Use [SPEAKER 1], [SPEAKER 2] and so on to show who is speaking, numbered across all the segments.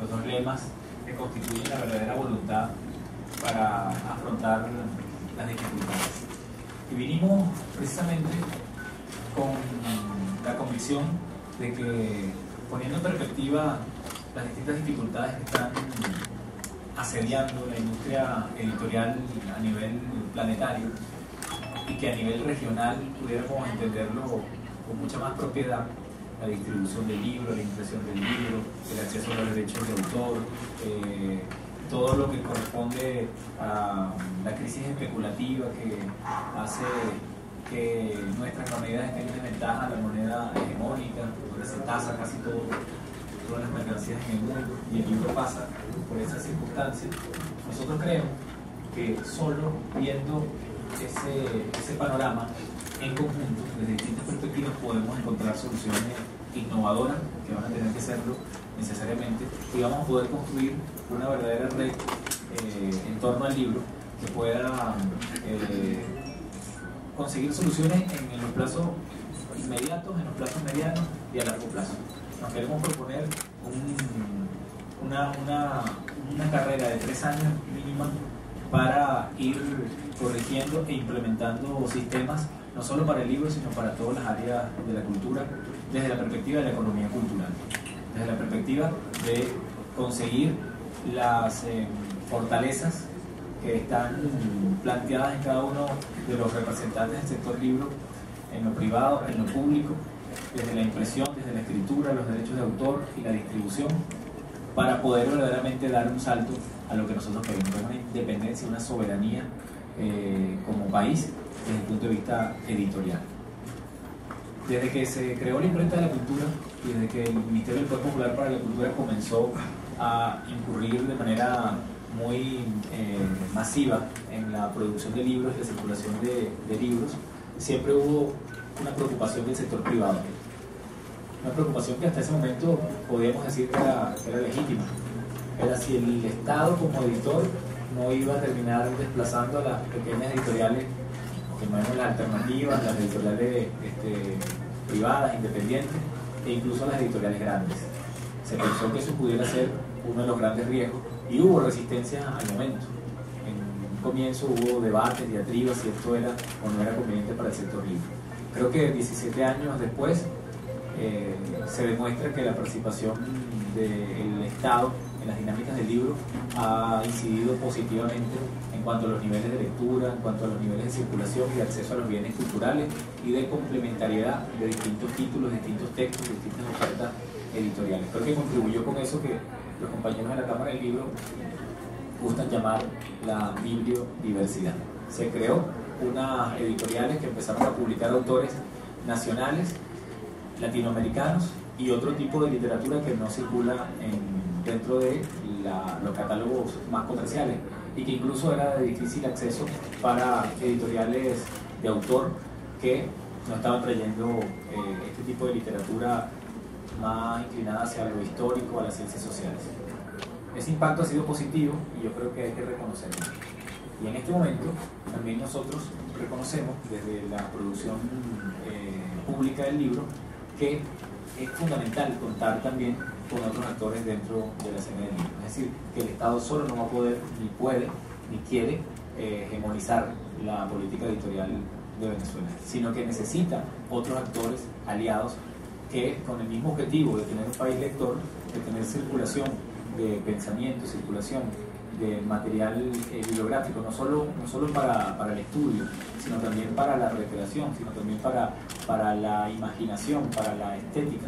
[SPEAKER 1] los dos lemas que constituyen la verdadera voluntad para afrontar las dificultades. Y vinimos precisamente con la convicción de que poniendo en perspectiva las distintas dificultades que están asediando la industria editorial a nivel planetario y que a nivel regional pudiéramos entenderlo con mucha más propiedad, la distribución del libro, la impresión del libro, el acceso a los derechos de autor, eh, todo lo que corresponde a la crisis especulativa que hace que nuestras monedas estén en desventaja a la moneda hegemónica, donde se tasa casi todo, todas las mercancías en el mundo y el libro pasa por esas circunstancias, nosotros creemos que solo viendo ese panorama en conjunto, desde distintas perspectivas, podemos encontrar soluciones innovadoras que van a tener que serlo necesariamente y vamos a poder construir una verdadera red eh, en torno al libro que pueda eh, conseguir soluciones en, los plazos inmediatos, en los plazos medianos y a largo plazo. Nos queremos proponer una, una, una carrera de tres años mínima para ir corrigiendo e implementando sistemas no solo para el libro, sino para todas las áreas de la cultura, desde la perspectiva de la economía cultural, desde la perspectiva de conseguir las eh, fortalezas que están planteadas en cada uno de los representantes del sector libro, en lo privado, en lo público, desde la impresión, desde la escritura, los derechos de autor y la distribución, para poder verdaderamente dar un salto a lo que nosotros queremos, una independencia, una soberanía eh, como país desde el punto de vista editorial. Desde que se creó la imprenta de la cultura y desde que el Ministerio del Poder Popular para la Cultura comenzó a incurrir de manera muy eh, masiva en la producción de libros y la circulación de, libros, siempre hubo una preocupación del sector privado. Una preocupación que hasta ese momento podíamos decir que era, que era legítima. Era si el Estado como editor no iba a terminar desplazando a las pequeñas editoriales, que no las alternativas, las editoriales este, privadas, independientes, e incluso las editoriales grandes. Se pensó que eso pudiera ser uno de los grandes riesgos y hubo resistencia al momento. En un comienzo hubo debates, diatribas, si esto era o no era conveniente para el sector libre. Creo que 17 años después eh, se demuestra que la participación del Estado en las dinámicas del libro ha incidido positivamente en cuanto a los niveles de lectura, en cuanto a los niveles de circulación y de acceso a los bienes culturales y de complementariedad de distintos títulos, distintos textos, distintas ofertas editoriales. Creo que contribuyó con eso que los compañeros de la Cámara del Libro gustan llamar la bibliodiversidad. Se creó unas editoriales que empezaron a publicar autores nacionales, latinoamericanos y otro tipo de literatura que no circula en dentro de los catálogos más comerciales y que incluso era de difícil acceso para editoriales de autor que no estaban trayendo eh, este tipo de literatura más inclinada hacia lo histórico, a las ciencias sociales. Ese impacto ha sido positivo y yo creo que hay que reconocerlo. Y en este momento también nosotros reconocemos desde la producción eh, pública del libro que es fundamental contar también con otros actores dentro de la escena del libro. Es decir, que el Estado solo no va a poder, ni puede, ni quiere eh, hegemonizar la política editorial de Venezuela, sino que necesita otros actores aliados que con el mismo objetivo de tener un país lector, de tener circulación de pensamiento, circulación de material eh, bibliográfico, no solo, no solo para, para, el estudio, sino también para la recreación, sino también para, para la imaginación, para la estética,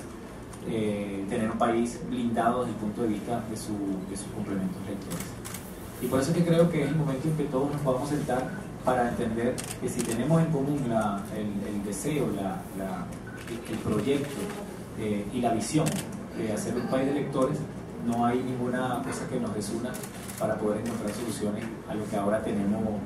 [SPEAKER 1] eh, tener un país blindado desde el punto de vista de, su, de sus complementos lectores. Y por eso es que creo que es el momento en que todos nos podamos sentar para entender que si tenemos en común el, deseo, la, el proyecto eh, y la visión de hacer un país de lectores, no hay ninguna cosa que nos desuna para poder encontrar soluciones a lo que ahora tenemos